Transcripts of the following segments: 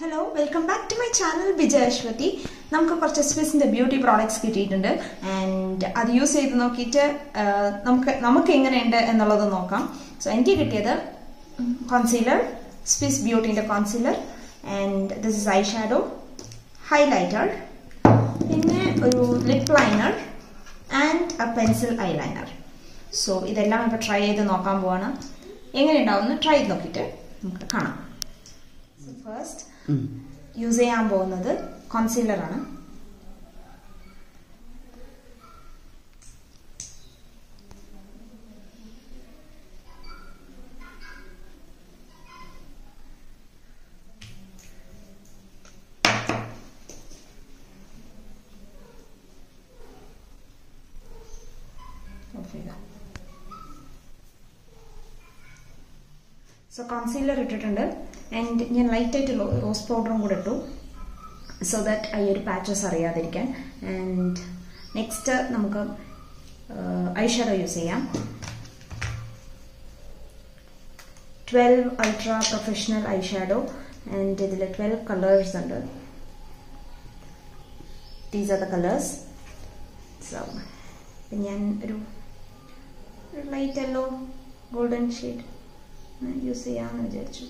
Hello welcome back to my channel Vijaya Aswathi നമുക്ക് കുറച്ച് സ്വിസിന്റെ ബ്യൂട്ടി പ്രോഡക്ട്സ് കിട്ടിയിട്ടുണ്ട്. ആൻഡ് അത് യൂസ് ചെയ്ത് നോക്കിയിട്ട് നമുക്ക് നമുക്ക് എങ്ങനെയുണ്ട് എന്നുള്ളത് നോക്കാം. സോ എനിക്ക് കിട്ടിയത് concealer Swiss ബ്യൂട്ടിന്റെ concealer and this is eye shadow highlighter പിന്നെ ഒരു lip liner and a pencil eye liner so ഇതെല്ലാം ഇപ്പോൾ ട്രൈ ചെയ്ത് നോക്കാൻ പോവാണ്. എങ്ങനെ ഉണ്ടാവും ട്രൈ ചെയ്ത് നോക്കിയിട്ട് നമുക്ക് കാണാം. ഫസ്റ്റ് യൂസ് ചെയ്യാൻ പോകുന്നത് കോൺസീലർ ആണ്. സോ കോൺസീലർ ഇട്ടിട്ടുണ്ട്. ആൻഡ് ഞാൻ ലൈറ്റ് ആയിട്ട് റോസ് പൗഡറും കൂടെ ഇട്ടു. സോ ദാറ്റ് ഐ ഒരു പാച്ചസ് അറിയാതിരിക്കാൻ. ആൻഡ് നെക്സ്റ്റ് നമുക്ക് ഐ ഷാഡോ യൂസ് ചെയ്യാം. Twelve ultra professional eye shadow and ഇതിൽ ട്വൽവ് കളേഴ്സ് ഉണ്ട് these are the colours so ഞാൻ ഒരു light yellow golden shade use ചെയ്യാമെന്ന് വിചാരിച്ചു.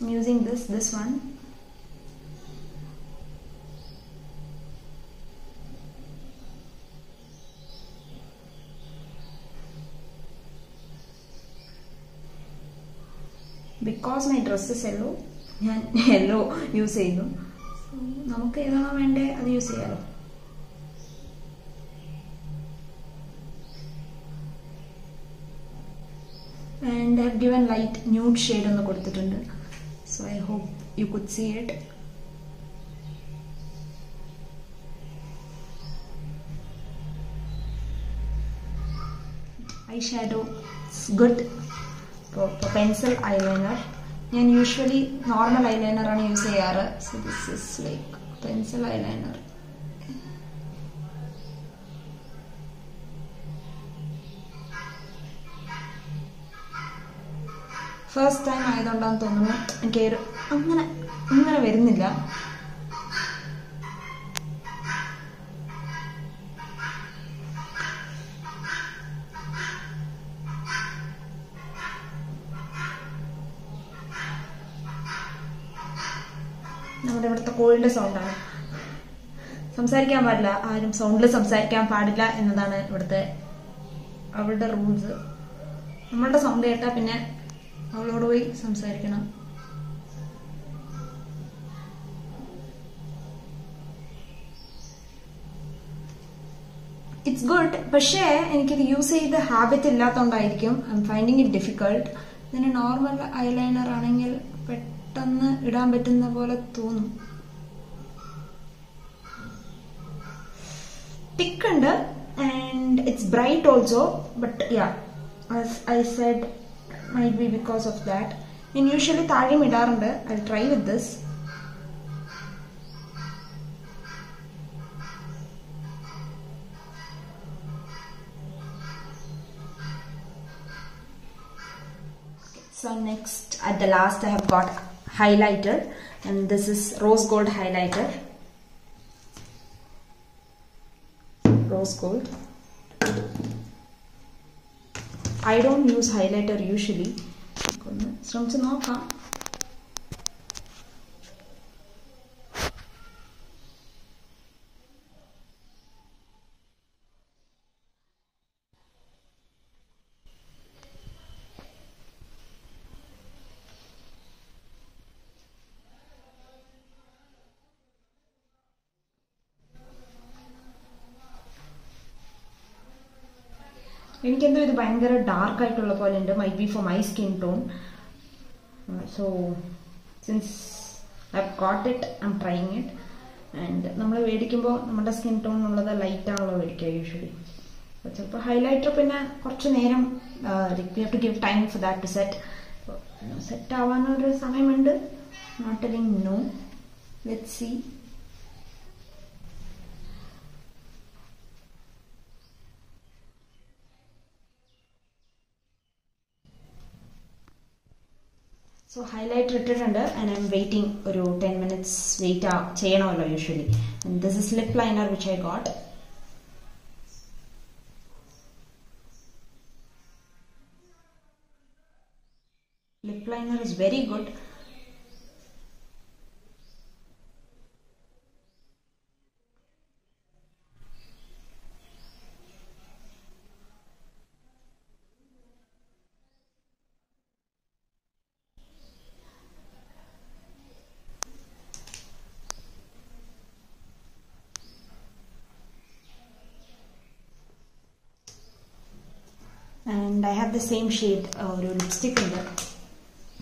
I'm using this this one. Because my dress is yellow ഞാൻ yellow use ചെയ്യുന്നു. നമുക്ക് ഏതാണോ വേണ്ടേ അത് യൂസ് ചെയ്യാലോ. And given light nude shade ഒന്ന് കൊടുത്തിട്ടുണ്ട്. So I hope you could see it eye shadow good ഇപ്പോൾ പെൻസിൽ ഐലൈനർ ഞാൻ യൂഷ്വലി നോർമൽ ഐലൈനർ ആണ് യൂസ് ചെയ്യാറ്. So this is like pencil eyeliner first time ആയതുകൊണ്ടാന്ന് തോന്നുന്നു എനിക്ക് അങ്ങനെ അങ്ങനെ വരുന്നില്ല. നമ്മുടെ ഇവിടുത്തെ കോഴിന്റെ സൗണ്ടാണ് സംസാരിക്കാൻ പാടില്ല. ആരും സൗണ്ടിൽ സംസാരിക്കാൻ പാടില്ല എന്നതാണ് ഇവിടുത്തെ അവളുടെ റൂൾസ് നമ്മളുടെ സൗണ്ട് കേട്ടാൽ പിന്നെ അവളോട് പോയി സംസാരിക്കണം. ഇറ്റ്സ് ഗുഡ് പക്ഷേ എനിക്കിത് യൂസ് ചെയ്ത് ഹാബിറ്റ് ഇല്ലാത്തതുകൊണ്ടായിരിക്കും I M finding it difficult ഇതിന് നോർമൽ ഐലൈനർ ആണെങ്കിൽ പെട്ടെന്ന് ഇടാൻ പറ്റുന്ന പോലെ തോന്നും. തിക്ക് ഉണ്ട് and it's bright also but yeah I said Might be because of that ഞാൻ യൂഷ്വലി താഴെയും ഇടാറുണ്ട് I try with this So next at the last I have got highlighter and this is rose gold highlighter. Rose gold. I don't use highlighter usually. ഒന്ന് ശ്രമിച്ച് നോക്കാം എനിക്കെന്തോ ഇത് ഭയങ്കര dark ആയിട്ടുള്ള പോലെ ഉണ്ട്. Maybe for my skin tone so since I got it I'm trying it and നമ്മൾ മേടിക്കുമ്പോൾ നമ്മുടെ സ്കിൻ ടോൺ ഉള്ളത് ലൈറ്റ് ആണല്ലോ മേടിക്കുക യൂഷ്വലി ചിലപ്പോൾ ഹൈലൈറ്റർ പിന്നെ കുറച്ച് നേരം you to give time for that to set set ആവാനൊരു സമയമുണ്ട്. Not telling no let see so highlighter ഇട്ടിട്ടുണ്ട് ആൻഡ് ഐ എം വെയിറ്റിംഗ് ഒരു ടെൻ മിനിറ്റ്സ് വെയിറ്റ് ചെയ്യണമല്ലോ usually this is lip liner which I got lip liner is very good. and I have the same shade uh, lipstick in there.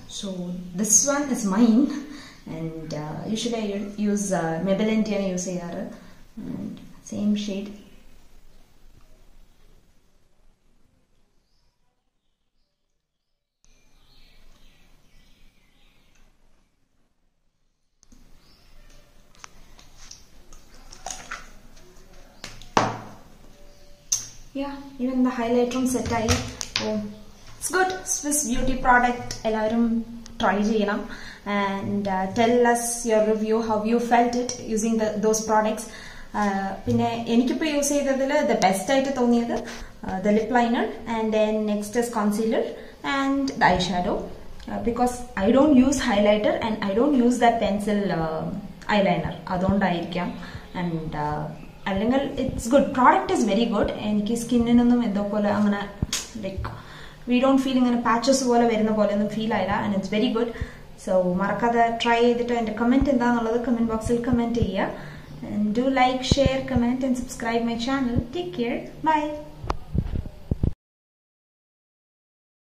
So this one is mine. And uh, usually I use uh, Maybelline and use AR and same shade. Yeah even the highlighter set ആയി. Oh it's good. Swiss beauty product. എല്ലാവരും try ചെയ്യണം. And tell us your review how you felt it using the those products പിന്നെ എനിക്കിപ്പോൾ use ചെയ്തതിൽ the best ആയിട്ട് തോന്നിയത് the lip liner and then next is concealer and the eye shadow because I don't use highlighter and I don't use the pencil eyeliner അതുകൊണ്ടായിരിക്കാം. And അല്ലെങ്കിൽ it's good product is very good എനിക്ക് സ്കിന്നിനൊന്നും എന്തോ പോലെ അങ്ങനെ like we don't feel ഇങ്ങനെ patches പോലെ വരുന്ന പോലെ ഒന്നും ഫീൽ ആയില്ല. And it's very good so മറക്കാതെ ട്രൈ ചെയ്തിട്ട് എന്റെ കമന്റ് എന്താണെന്നുള്ളത് കമന്റ് ബോക്സിൽ കമന്റ് ചെയ്യുക. Do like share comment and subscribe my channel take care bye